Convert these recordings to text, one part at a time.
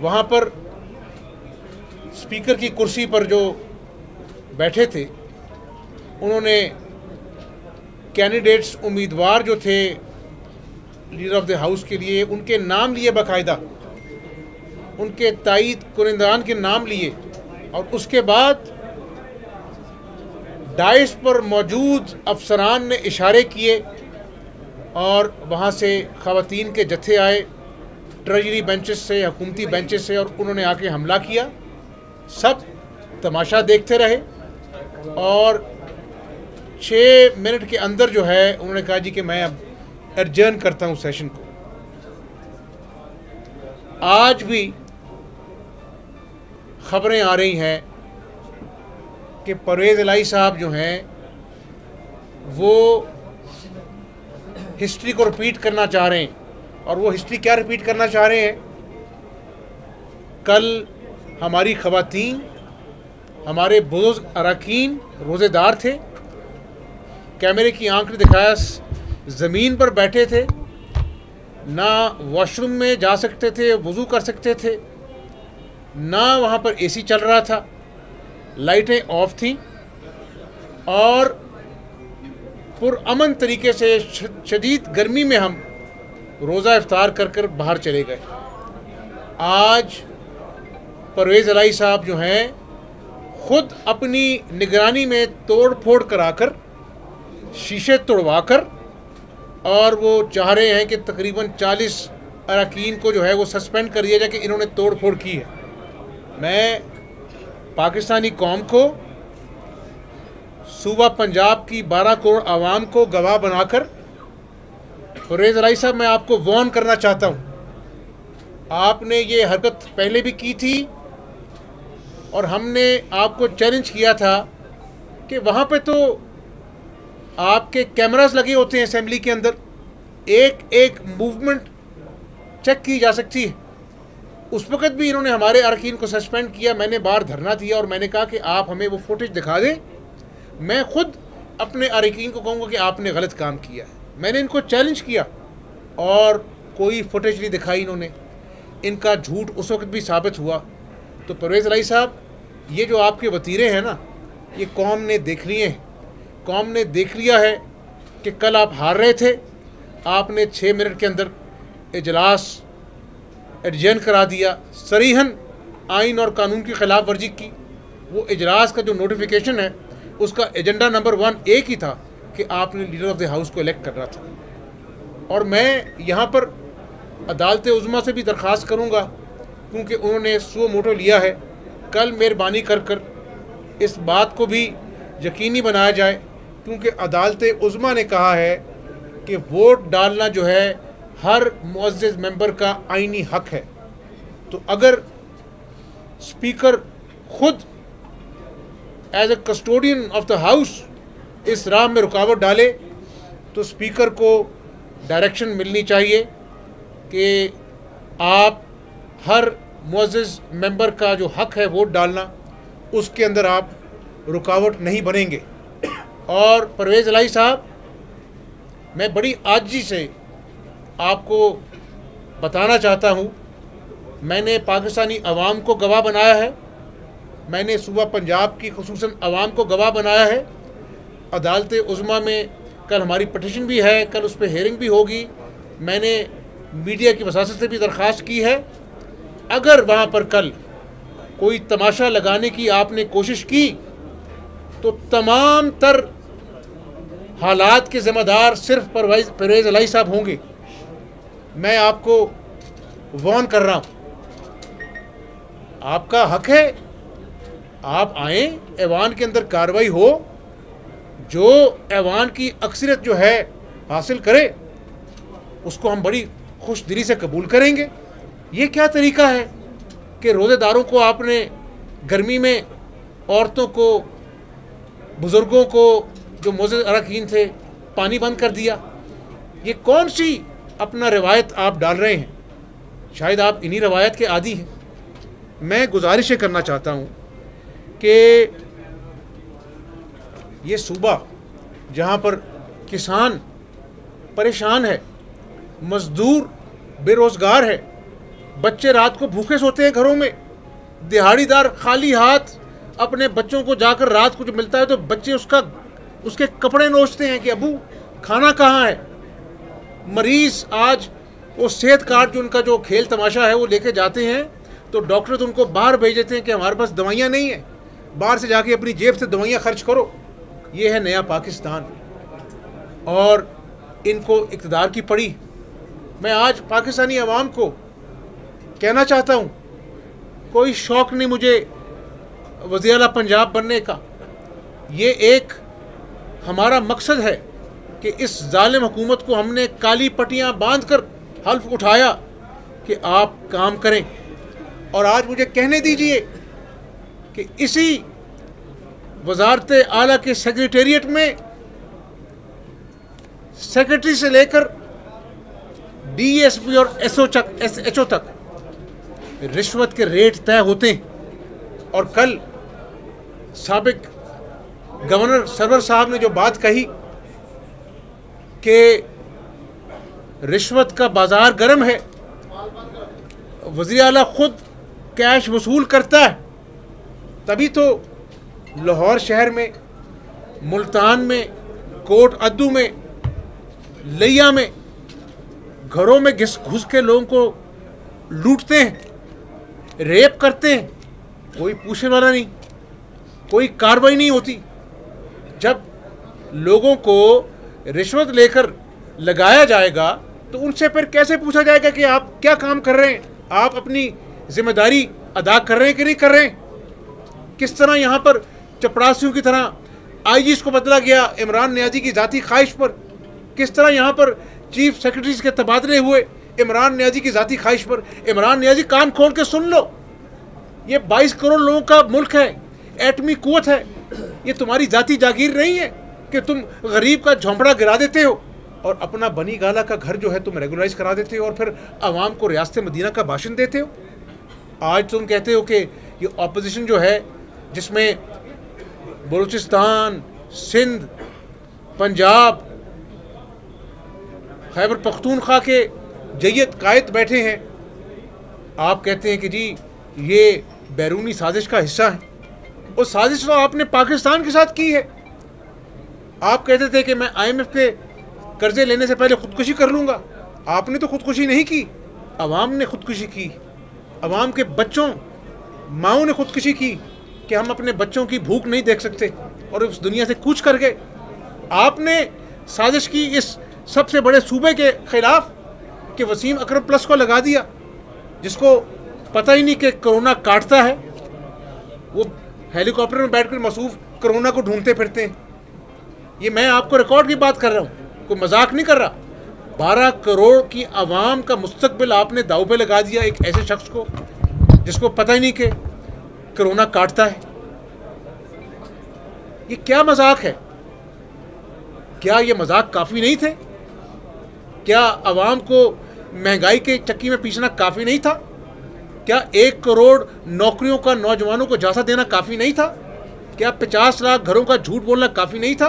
वहाँ पर स्पीकर की कुर्सी पर जो बैठे थे, उन्होंने कैंडिडेट्स उम्मीदवार जो थे लीडर ऑफ़ द हाउस के लिए, उनके नाम लिए बाकायदा, उनके तायद कुनिंदान के नाम लिए, और उसके बाद डाइस पर मौजूद अफसरान ने इशारे किए, और वहाँ से ख़वातीन के जत्थे आए ट्रेजरी बेंचेस से हुकूमती बेंचेस से और उन्होंने आके हमला किया। सब तमाशा देखते रहे और छः मिनट के अंदर जो है, उन्होंने कहा जी कि मैं अब एडजर्न करता हूँ सेशन को। आज भी खबरें आ रही हैं कि परवेज़ इलाई साहब जो हैं, वो हिस्ट्री को रिपीट करना चाह रहे हैं। और वो हिस्ट्री क्या रिपीट करना चाह रहे हैं? कल हमारी खवातीन, हमारे बुज़ुर्ग अरकान रोज़ेदार थे। कैमरे की आँख ने दिखाया, ज़मीन पर बैठे थे। ना वॉशरूम में जा सकते थे, वज़ू कर सकते थे। ना वहाँ पर एसी चल रहा था। लाइटें ऑफ़ थीं। और पुरअमन तरीके से शदीद गर्मी में हम रोज़ा इफ्तार कर कर बाहर चले गए। आज परवेज़ अलाई साहब जो हैं, ख़ुद अपनी निगरानी में तोड़ फोड़ कराकर, शीशे तोड़वा कर और वो चाह रहे हैं कि तकरीबन 40 अरकान को जो है वो सस्पेंड कर दिया जाए कि इन्होंने तोड़ फोड़ की है। मैं पाकिस्तानी कौम को, सूबा पंजाब की 12 करोड़ आवाम को गवाह बनाकर फरेज राई साहब, मैं आपको वॉर्न करना चाहता हूँ। आपने ये हरकत पहले भी की थी और हमने आपको चैलेंज किया था कि वहाँ पे तो आपके कैमरास लगे होते हैं असेंबली के अंदर। एक एक मूवमेंट चेक की जा सकती है। उस वक्त भी इन्होंने हमारे अरकान को सस्पेंड किया, मैंने बाहर धरना दिया और मैंने कहा कि आप हमें वो फुटेज दिखा दें। मैं खुद अपने अरकान को कहूँगा कि आपने गलत काम किया है। मैंने इनको चैलेंज किया और कोई फुटेज नहीं दिखाई इन्होंने। इनका झूठ उस वक्त भी साबित हुआ। तो परवेज़ रई साहब, ये जो आपके वतीरे हैं ना, ये कौम ने देख लिए हैं। कौम ने देख लिया है कि कल आप हार रहे थे। आपने छः मिनट के अंदर इजलास एडजन करा दिया। सरीहन आइन और कानून की खिलाफ वर्जी की। वो इजलास का जो नोटिफिकेशन है, उसका एजेंडा नंबर वन एक ही था। कि आपने लीडर ऑफ़ द हाउस को इलेक्ट करना था। और मैं यहाँ पर अदालत उज़मा से भी दरख्वास्त करूँगा, क्योंकि उन्होंने सो मोटो लिया है। कल मेहरबानी कर कर इस बात को भी यकीनी बनाया जाए, क्योंकि अदालत उज़मा ने कहा है कि वोट डालना जो है, हर मुआज़ मेंबर का आइनी हक है। तो अगर स्पीकर खुद as a custodian of the house इस राह में रुकावट डाले तो स्पीकर को डायरेक्शन मिलनी चाहिए कि आप हर मुआज़ मेंबर का जो हक है वोट डालना, उसके अंदर आप रुकावट नहीं बनेंगे। और परवेज़ लाई साहब, मैं बड़ी आजी से आपको बताना चाहता हूँ, मैंने पाकिस्तानी अवाम को गवाह बनाया है, मैंने सूबा पंजाब की खसूस अवाम को गवाह बनाया है अदालत उज़मा में कल हमारी पटिशन भी है, कल उस पर हेयरिंग भी होगी। मैंने मीडिया की वसासत से भी दरख्वास्त की है। अगर वहाँ पर कल कोई तमाशा लगाने की आपने कोशिश की तो तमाम तर हालात के ज़िम्मेदार सिर्फ़ परवेज परवेज़ अलाई साहब होंगे। मैं आपको वॉन कर रहा हूँ। आपका हक है, आप आए, ऐवान के अंदर कार्रवाई हो। जो ऐवान की अक्सरियत जो है हासिल करे, उसको हम बड़ी खुश दिली से कबूल करेंगे। ये क्या तरीका है कि रोज़ेदारों को आपने गर्मी में औरतों को, बुज़ुर्गों को जो मोज़ अरकान थे, पानी बंद कर दिया? ये कौन सी अपना रिवायत आप डाल रहे हैं? शायद आप इन्हीं रवायत के आदि हैं। मैं गुजारिश करना चाहता हूँ कि ये सूबा जहाँ पर किसान परेशान है, मज़दूर बेरोज़गार है, बच्चे रात को भूखे सोते हैं घरों में, दिहाड़ीदार खाली हाथ अपने बच्चों को जाकर रात को जो मिलता है तो बच्चे उसका, उसके कपड़े नोचते हैं कि, अबू, खाना कहाँ है? मरीज़ आज वो सेहत कार्ड जो उनका जो खेल तमाशा है वो लेके जाते हैं तो डॉक्टर तो उनको बाहर भेज देते हैं कि हमारे पास दवाइयाँ नहीं है, बाहर से जाके अपनी जेब से दवाइयाँ खर्च करो। ये है नया पाकिस्तान। और इनको इकतदार की पड़ी। मैं आज पाकिस्तानी अवाम को कहना चाहता हूँ, कोई शौक़ नहीं मुझे वजी अला पंजाब बनने का। ये एक हमारा मकसद है कि इस ालिम हुकूमत को हमने काली पट्टियाँ बाँध कर हल्फ उठाया कि आप काम करें। और आज मुझे कहने दीजिए कि इसी वजारत आला के सेक्रेटेरिएट में सेक्रेटरी से लेकर डीएसपी और एसओ तक एस एच तक रिश्वत के रेट तय होते हैं। और कल सबक गवर्नर सरवर साहब ने जो बात कही कि रिश्वत का बाज़ार गर्म है वजी अला ख़ुद कैश वसूल करता है, तभी तो लाहौर शहर में, मुल्तान में, कोट अद्दू में, लिया में, घरों में घिस घुस के लोगों को लूटते हैं, रेप करते हैं। कोई पूछने वाला नहीं, कोई कार्रवाई नहीं होती। जब लोगों को रिश्वत लेकर लगाया जाएगा तो उनसे फिर कैसे पूछा जाएगा कि आप क्या काम कर रहे हैं? आप अपनी ज़िम्मेदारी अदा कर रहे हैं कि नहीं कर रहे हैं? किस तरह यहाँ पर चपड़ासियों की तरह। आई को बदला गया। इमरान न्याजी की ज़ाती ख्वाहिश पर। किस तरह यहाँ पर चीफ सेक्रेटरीज के तबादले हुए? इमरान न्याजी की ज़ाती ख्वाहिश पर। इमरान न्याजी, कान खोल के सुन लो। ये 22 करोड़ लोगों का मुल्क है। एटमी कुत है। ये तुम्हारी ज़ाती जागीर नहीं है कि तुम गरीब का झोंपड़ा गिरा देते हो और अपना बनी गाला का घर जो है तुम रेगुलराइज करा देते हो और फिर आवाम को रियासत मदीना का भाषण देते हो। आज तुम कहते हो कि ये अपोजिशन जो है, जिसमें बलूचिस्तान, सिंध, पंजाब, खैबर पख्तूनख्वा के जैत कायद बैठे हैं। आप कहते हैं कि जी, ये बैरूनी साजिश का हिस्सा है। और साजिश तो आपने पाकिस्तान के साथ की है। आप कहते थे कि मैं आईएमएफ के कर्जे लेने से पहले खुदकुशी कर लूँगा। आपने तो खुदकुशी नहीं की। आवाम ने खुदकुशी की। आवाम के बच्चों, माओ ने खुदकुशी की। कि हम अपने बच्चों की भूख नहीं देख सकते और उस दुनिया से कूच कर गए। आपने साजिश की इस सबसे बड़े सूबे के खिलाफ कि वसीम अकरम प्लस को लगा दिया, जिसको पता ही नहीं कि कोरोना काटता है। वो हेलीकॉप्टर में बैठकर मसूफ कोरोना को ढूंढते फिरते हैं। ये मैं आपको रिकॉर्ड की बात कर रहा हूँ, कोई मज़ाक नहीं कर रहा। बारह करोड़ की आवाम का मुस्तबिल आपने दाव पे लगा दिया एक ऐसे शख्स को, जिसको पता ही नहीं कि कोरोना काटता है। ये क्या मज़ाक है? क्या ये मज़ाक काफ़ी नहीं थे? क्या आवाम को महँगाई के चक्की में पीसना काफ़ी नहीं था? क्या एक करोड़ नौकरियों का नौजवानों को जासा देना काफ़ी नहीं था? क्या पचास लाख घरों का झूठ बोलना काफ़ी नहीं था?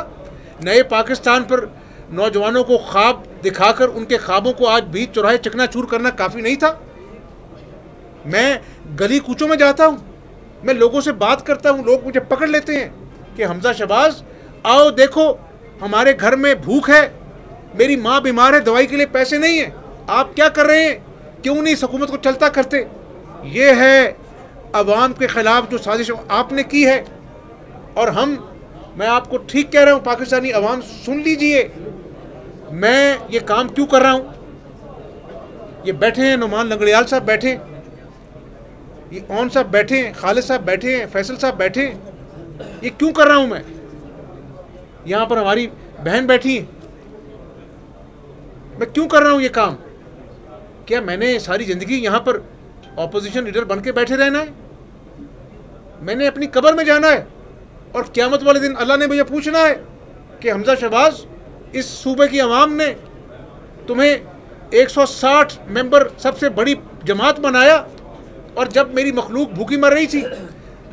नए पाकिस्तान पर नौजवानों को ख्वाब दिखाकर उनके ख्वाबों को आज बीच चौराहे चकना करना काफ़ी नहीं था? मैं गली कूचों में जाता हूँ। मैं लोगों से बात करता हूँ, लोग मुझे पकड़ लेते हैं कि हमजा शबाज आओ देखो, हमारे घर में भूख है, मेरी माँ बीमार है, दवाई के लिए पैसे नहीं है। आप क्या कर रहे हैं? क्यों नहीं इस हुकूमत को चलता करते? ये है अवाम के ख़िलाफ़ जो साजिश आपने की है। और हम, मैं आपको ठीक कह रहा हूँ, पाकिस्तानी अवाम, सुन लीजिए, मैं ये काम क्यों कर रहा हूँ? ये बैठे हैं, नुमान लंगड़ियाल साहब बैठे ये ओन साहब बैठे हैं, खालिद साहब बैठे हैं, फैसल साहब बैठे हैं। ये क्यों कर रहा हूँ मैं? यहाँ पर हमारी बहन बैठी है। मैं क्यों कर रहा हूँ ये काम? क्या मैंने सारी ज़िंदगी यहाँ पर ऑपोजिशन लीडर बन के बैठे रहना है? मैंने अपनी कबर में जाना है और क़्यामत वाले दिन अल्लाह ने मुझे पूछना है कि हमजा शहबाज, इस सूबे की आवाम ने तुम्हें 160 मेंबर सबसे बड़ी जमात बनाया और जब मेरी मखलूक भूखी मर रही थी,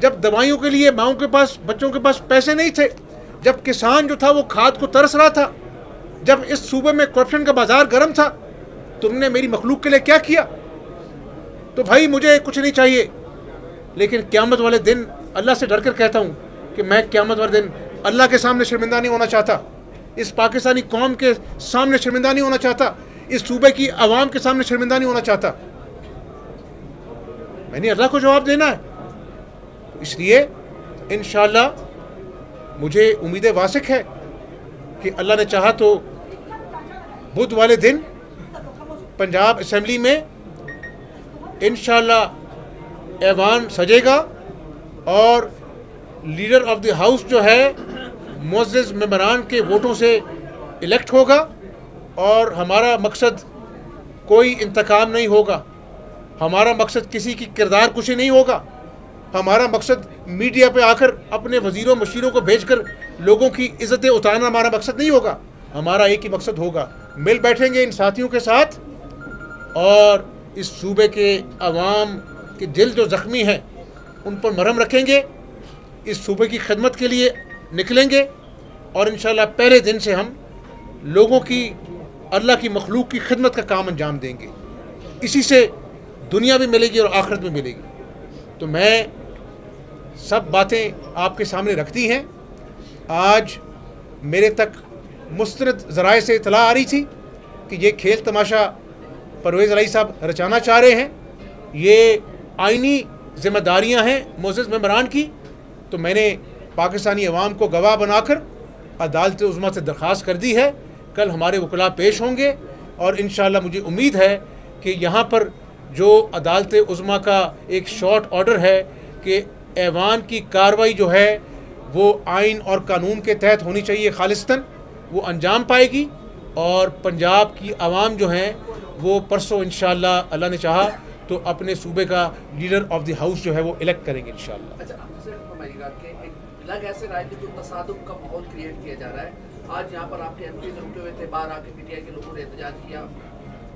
जब दवाइयों के लिए, माओ के पास, बच्चों के पास पैसे नहीं थे, जब किसान जो था वो खाद को तरस रहा था, जब इस सूबे में करप्शन का बाज़ार गर्म था, तुमने मेरी मखलूक के लिए क्या किया? तो भाई, मुझे कुछ नहीं चाहिए। लेकिन क़्यामत वाले दिन अल्लाह से डर कर कहता हूँ कि मैं क़्यामत वाले दिन अल्लाह के सामने शर्मिंदा नहीं होना चाहता। इस पाकिस्तानी कौम के सामने शर्मिंदा नहीं होना चाहता। इस सूबे की आवाम के सामने शर्मिंदा नहीं होना चाहता। मैंने अल्लाह को जवाब देना है। इसलिए इन मुझे उम्मीद वासिक है कि अल्लाह ने चाहा तो बुध वाले दिन पंजाब असम्बली में इन ऐवान सजेगा और लीडर ऑफ़ द हाउस जो है मोज़ मेम्बरान के वोटों से इलेक्ट होगा और हमारा मकसद कोई इंतकाम नहीं होगा। हमारा मकसद किसी की किरदार कुछ नहीं होगा। हमारा मकसद मीडिया पे आकर अपने वजीरों मशीरों को भेजकर लोगों की इज़्ज़तें उतारना हमारा मकसद नहीं होगा। हमारा एक ही मकसद होगा, मिल बैठेंगे इन साथियों के साथ और इस सूबे के अवाम के दिल जो ज़ख्मी हैं, उन पर मरहम रखेंगे, इस सूबे की खदमत के लिए निकलेंगे और इन पहले दिन से हम लोगों की, अल्लाह की मखलूक की खिदमत का काम अंजाम देंगे। इसी से दुनिया भी मिलेगी और आखिरत में मिलेगी। तो मैं सब बातें आपके सामने रखती हैं। आज मेरे तक मुस्रद ज़राए से इतला आ रही थी कि ये खेल तमाशा परवेज़ अली साहब रचाना चाह रहे हैं। ये आइनी ज़िम्मेदारियाँ हैं मोज़ मम्बरान की। तो मैंने पाकिस्तानी अवाम को गवाह बनाकर अदालत उज़मा से दरख्वास्त कर दी है। कल हमारे वकला पेश होंगे और इन मुझे उम्मीद है कि यहाँ पर जो अदालत उज़मा का एक शॉर्ट ऑर्डर है कि ऐवान की कार्रवाई जो है वो आइन और कानून के तहत होनी चाहिए खालिस्तान वो अंजाम पाएगी और पंजाब की आवाम जो हैं वो परसों इन अल्लाह ने चाहा तो अपने सूबे का लीडर ऑफ़ द हाउस जो है वो इलेक्ट करेंगे इन अच्छा, लग ऐसे रहा है कि जो तसादुम का माहौल क्रिएट किया जा रहा है आज यहाँ पर आपके एम पी रुके हुए थे बाहर आके पीटीआई के लोगों ने एहतजाज किया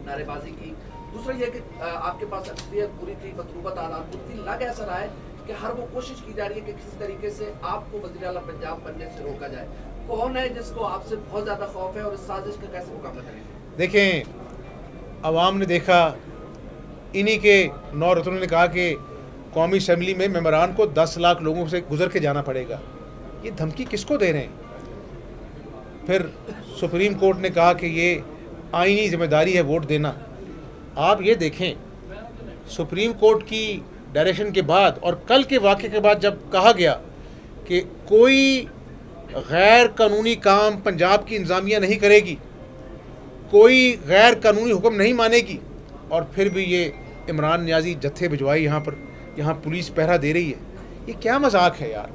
नारेबाजी की। दूसरा ये कि आपके पास अक्सरियत पूरी थी मतरूबत आलात थी, लग ऐसा रहा है कि हर वो कोशिश की जा रही है कि किसी तरीके से आपको वजी अला पंजाब बनने से रोका जाए। कौन है जिसको आपसे बहुत ज़्यादा खौफ है और इस साजिश का कैसे मुकाबला करेंगे देखें आवाम ने देखा, इन्हीं के नौ रत्नों ने कहा कि कौमी असम्बली में मेम्बरान को दस लाख लोगों से गुजर के जाना पड़ेगा। ये धमकी किसको दे रहे हैं? फिर सुप्रीम कोर्ट ने कहा कि ये आइनी ज़िम्मेदारी है वोट देना। आप ये देखें, सुप्रीम कोर्ट की डायरेक्शन के बाद और कल के वाक़े के बाद जब कहा गया कि कोई गैर कानूनी काम पंजाब की इंतज़ामिया नहीं करेगी, कोई गैर कानूनी हुक्म नहीं मानेगी, और फिर भी ये इमरान न्याजी जत्थे भिजवाई यहाँ पर, यहाँ पुलिस पहरा दे रही है, ये क्या मज़ाक है यार?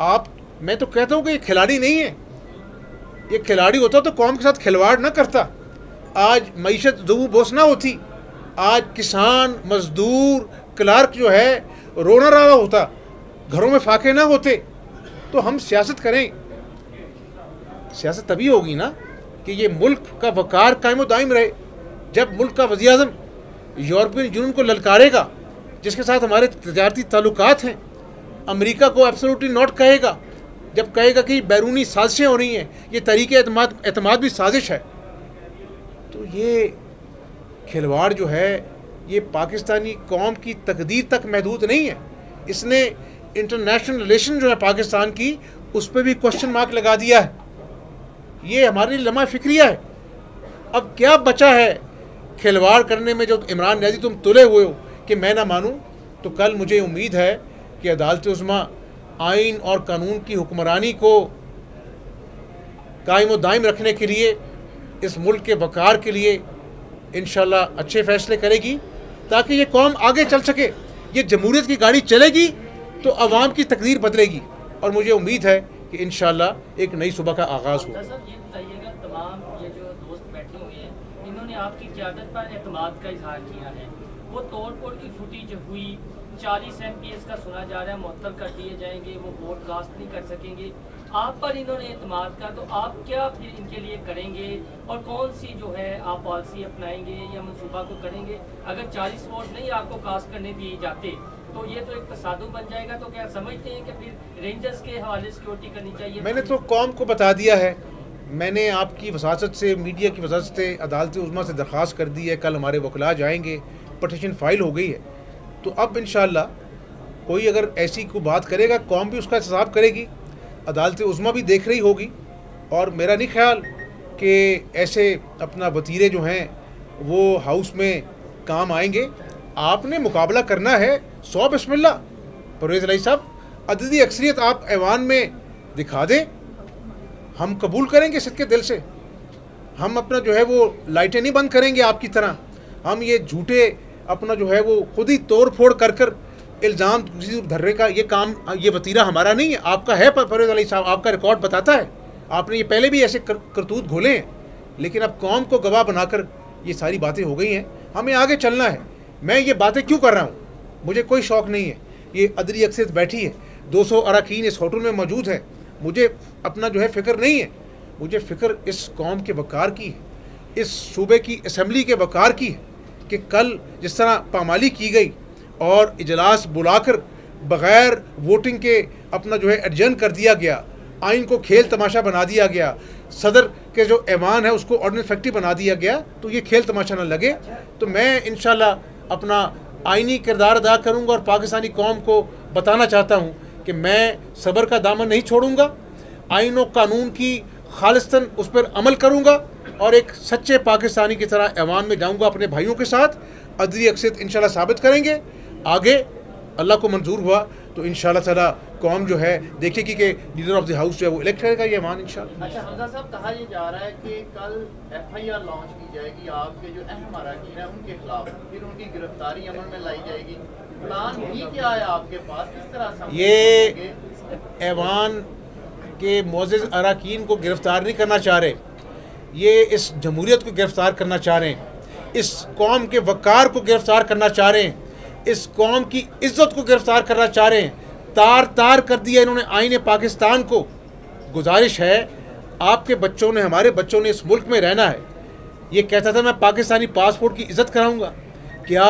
आप, मैं तो कहता हूँ कि ये खिलाड़ी नहीं है। ये खिलाड़ी होता तो कौम के साथ खिलवाड़ ना करता। आज मीशत दो बोस ना होती। आज किसान, मजदूर, क्लार्क जो है, रोना रहा होता। घरों में फाके ना होते। तो हम सियासत करें। सियासत तभी होगी ना कि ये मुल्क का वकार कायम दायम रहे। जब मुल्क का वजी अजम यूरोपियन यूनियन को ललकारेगा, जिसके साथ हमारे तजारती ताल्लुक हैं, अमेरिका को एब्सोल्युटली नॉट कहेगा। जब कहेगा कि बैरूनी साजिशें हो रही हैं, ये तरीके अतमाद भी साजिश है। ये खिलवाड़ जो है, ये पाकिस्तानी कौम की तकदीर तक महदूद नहीं है। इसने इंटरनेशनल रिलेशन जो है पाकिस्तान की, उस पर भी क्वेश्चन मार्क लगा दिया है। ये हमारे लिए लम्हा फिक्रिया है। अब क्या बचा है खिलवाड़ करने में जो इमरान न्याजी तुम तुले हुए हो, कि मैं ना मानूँ तो कल मुझे उम्मीद है कि अदालत उज़मा आइन और कानून की हुक्मरानी को कायम दायम रखने के लिए इस मुल्क के वकार के लिए इन अच्छे फ़ैसले करेगी, ताकि ये कौम आगे चल सके, ये जमहूरीत की गाड़ी चलेगी तो आवाम की तकदीर बदलेगी। और मुझे उम्मीद है कि इन एक नई सुबह का आगाज़ हो आपकी पर का किया है। वो तोड़ की फुटेज हुई, चालीस एम का सुना जा रहा है कर दिए जाएँगे, वो वोट कास्ट नहीं कर सकेंगे। आप पर इन्होंने अतमाद का तो आप क्या फिर इनके लिए करेंगे? और कौन सी जो है आप पॉलिसी अपनाएँगे या मनसूबा को करेंगे? अगर चालीस वोट नहीं आपको कास्ट करने दिए जाते तो ये तो एक तसादु बन जाएगा। तो क्या समझते हैं कि फिर रेंजर्स के हवाले सिक्योरिटी करनी चाहिए? मैंने तो कौम को बता दिया है। मैंने आपकी वसासत से, मीडिया की वसासत से, अदालत उज़मा से दरख्वास्त कर दी है। कल हमारे वकला जाएँगे। पटिशन फ़ाइल हो गई है। तो अब इन कोई अगर ऐसी कोई बात करेगा, कौम भी उसका हिसाब करेगी। अदालत उज़मा भी देख रही होगी। और मेरा नहीं ख्याल कि ऐसे अपना वतीरे जो हैं, वो हाउस में काम आएँगे। आपने मुकाबला करना है, सौ बिस्मिल्ला। परवेज़ अली साहब, अददी अक्सरियत आप ऐवान में दिखा दें। हम कबूल करेंगे सिद्ध के दिल से। हम अपना जो है वो लाइटें नहीं बंद करेंगे आपकी तरह। हम ये झूठे अपना जो है वो खुद ही तोड़ फोड़ कर कर इल्ज़ाम धर्रे का ये काम ये वतीरा हमारा नहीं है आपका है परवेज अली साहब आपका रिकॉर्ड बताता है। आपने ये पहले भी ऐसे कर, करतूत घोले हैं लेकिन अब कौम को गवाह बनाकर ये सारी बातें हो गई हैं। हमें आगे चलना है। मैं ये बातें क्यों कर रहा हूँ? मुझे कोई शौक़ नहीं है। ये अदरी अक्सर बैठी है। दो सौ अरकान इस होटल में मौजूद है। मुझे अपना जो है फ़िक्र नहीं है। मुझे फ़िक्र इस कौम के वकार की है। इस सूबे की असम्बली के वकार की है कि कल जिस तरह पामाली की गई और इजलास बुलाकर बग़ैर वोटिंग के अपना जो है एडजन कर दिया गया। आइन को खेल तमाशा बना दिया गया। सदर के जो ऐवान है, उसको ऑर्डिनेंस फैक्ट्री बना दिया गया। तो ये खेल तमाशा ना लगे। तो मैं इन अपना आइनी किरदार अदा करूँगा और पाकिस्तानी कौम को बताना चाहता हूँ कि मैं सबर का दामन नहीं छोड़ूँगा। आइन और कानून की खालिस्तान उस पर अमल करूँगा और एक सच्चे पाकिस्तानी की तरह ऐवान में जाऊँगा अपने भाइयों के साथ। अदरी अक्सर इन साबित करेंगे। आगे अल्लाह को मंजूर हुआ तो इन ताला कौम जो है देखेगी कि लीडर ऑफ़ द हाउस जो है वो इलेक्ट करेगा ये मान इन अच्छा हमजा साहब कहा यह जा रहा है कि कल एफ़ लॉन्च की जाएगी आपके जो अहम अरकान है उनके खिलाफ फिर उनकी गिरफ्तारी अमल में लाई जाएगी। प्लान भी क्या है आपके पास? किस तरह से ये ऐवान के मोज़ अरकान को गिरफ़्तार नहीं करना चाह रहे ये इस जमहूरीत को गिरफ़्तार करना चाह रहे हैं इस कौम के वक़ार को गिरफ़्तार करना चाह रहे हैं इस कौम की इज़्ज़त को गिरफ़्तार करना चाह रहे हैं। तार तार कर दिया इन्होंने आइन पाकिस्तान को। गुजारिश है, आपके बच्चों ने, हमारे बच्चों ने इस मुल्क में रहना है। ये कहता था, मैं पाकिस्तानी पासपोर्ट की इज़्ज़त कराऊँगा। क्या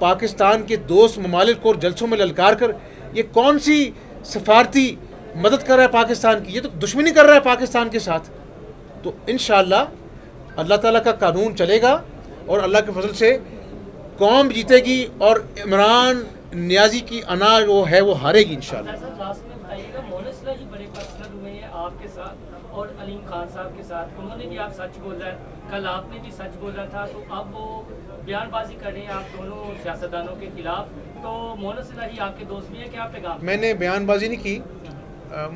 पाकिस्तान के दोस्त ममालिक को जलसों में ललकार कर, ये कौन सी सफारती मदद कर रहा है पाकिस्तान की? ये तो दुश्मनी कर रहा है पाकिस्तान के साथ। तो इन अल्लाह ताला का कानून चलेगा और अल्लाह के फजल से कौम जीतेगी और इमरान न्याजी की अना वो है वो हारेगी इन आपके साथ और अलीम खान साहब के साथ। उन्होंने भी आप सच बोला है। कल आपने भी सच बोला था तो अब वो बयानबाजी कर रहे हैं आप दोनों सियासतदानों के खिलाफ। तो मोहन सलाही आपके दोस्त भी है क्या पैगाम? मैंने बयानबाजी नहीं की।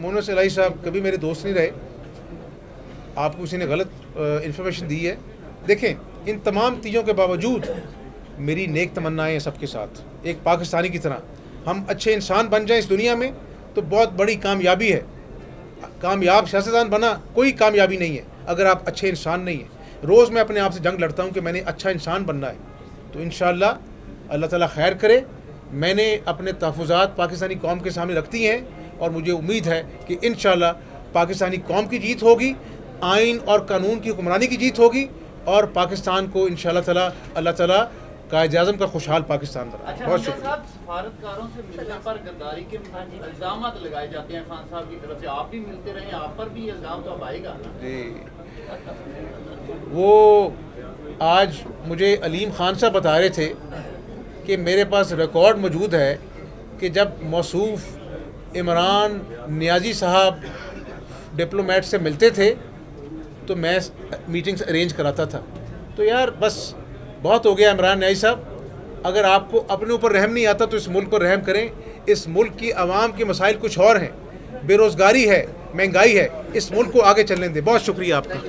मोहन सलाही साहब कभी मेरे दोस्त नहीं रहे। आपको किसी ने गलत इन्फॉर्मेशन दी है। देखें इन तमाम चीज़ों के बावजूद मेरी नेक तमन्नाएँ हैं सबके साथ। एक पाकिस्तानी की तरह। हम अच्छे इंसान बन जाएँ इस दुनिया में तो बहुत बड़ी कामयाबी है। कामयाब सियासतदान बना कोई कामयाबी नहीं है, अगर आप अच्छे इंसान नहीं हैं। रोज़ मैं अपने आप से जंग लड़ता हूँ कि मैंने अच्छा इंसान बनना है। तो इन अल्लाह ताला खैर करे। मैंने अपने तहफ़ात पाकिस्तानी कौम के सामने रखती हैं और मुझे उम्मीद है कि इन पाकिस्तानी कौम की जीत होगी, आइन और कानून की हुक्मरानी की जीत होगी और पाकिस्तान को इन ताला, अल्लाह ताला कायद अजम का खुशहाल पाकिस्तान बना अच्छा, बहुत शुक्रिया। सफारतकारों से मिलने पर गद्दारी के इल्ज़ाम लगाए जाते हैं खान साहब की तरफ़ से। आप भी मिलते रहे आप पर भी इल्ज़ाम तो अब आएगा। जी। वो आज मुझे अलीम खान साहब बता रहे थे कि मेरे पास रिकॉर्ड मौजूद है कि जब मौसूफ इमरान न्याजी साहब डिप्लोमेट से मिलते थे तो मैं मीटिंग्स अरेंज कराता था। तो यार बस बहुत हो गया इमरान न्याई साहब। अगर आपको अपने ऊपर रहम नहीं आता तो इस मुल्क पर रहम करें। इस मुल्क की आवाम के मसाइल कुछ और हैं। बेरोज़गारी है, महँगाई है, इस मुल्क को आगे चलने दें। बहुत शुक्रिया आपका।